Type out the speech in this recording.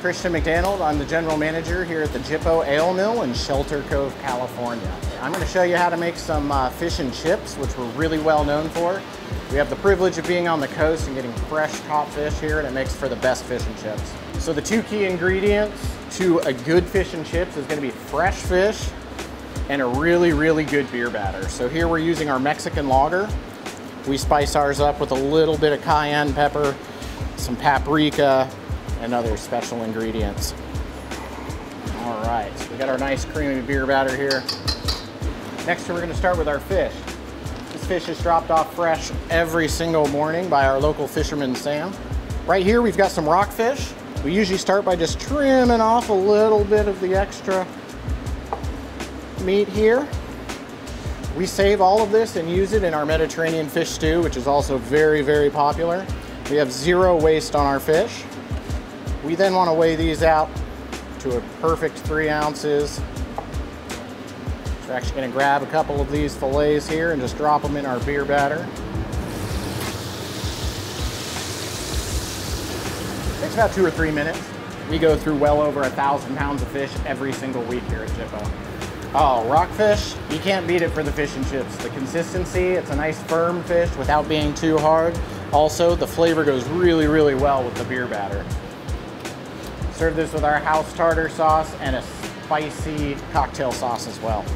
Christian McDonald. I'm the general manager here at the Gyppo Ale Mill in Shelter Cove, California. I'm going to show you how to make some uh, fish and chips, which we're really well known for. We have the privilege of being on the coast and getting fresh caught fish here, and it makes for the best fish and chips. So the two key ingredients to a good fish and chips is going to be fresh fish and a really, really good beer batter. So here we're using our Mexican lager. We spice ours up with a little bit of cayenne pepper, some paprika, and other special ingredients. All right, so we got our nice creamy beer batter here. Next, we're gonna start with our fish. This fish is dropped off fresh every single morning by our local fisherman, Sam. Right here, we've got some rockfish. We usually start by just trimming off a little bit of the extra meat here. We save all of this and use it in our Mediterranean fish stew, which is also very, very popular. We have zero waste on our fish. We then want to weigh these out to a perfect three ounces. We're actually going to grab a couple of these fillets here and just drop them in our beer batter. It Takes about two or three minutes. We go through well over a thousand pounds of fish every single week here at Gyppo. Oh, rockfish, you can't beat it for the fish and chips. The consistency, it's a nice firm fish without being too hard. Also, the flavor goes really, really well with the beer batter. Serve this with our house tartar sauce and a spicy cocktail sauce as well.